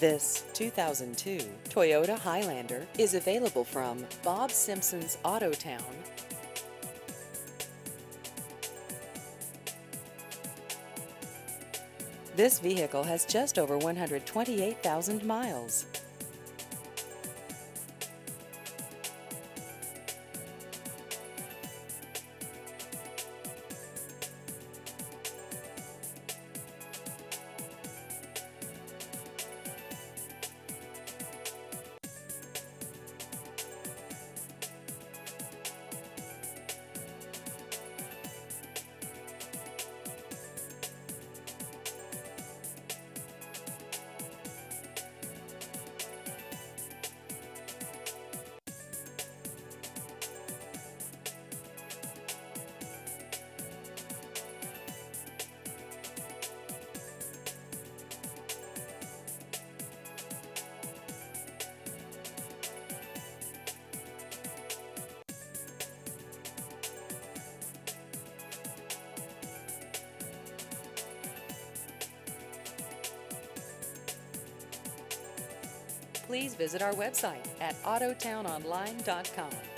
This 2002 Toyota Highlander is available from Bob Simpson's Autotown. This vehicle has just over 128,000 miles. Please visit our website at autotownonline.com.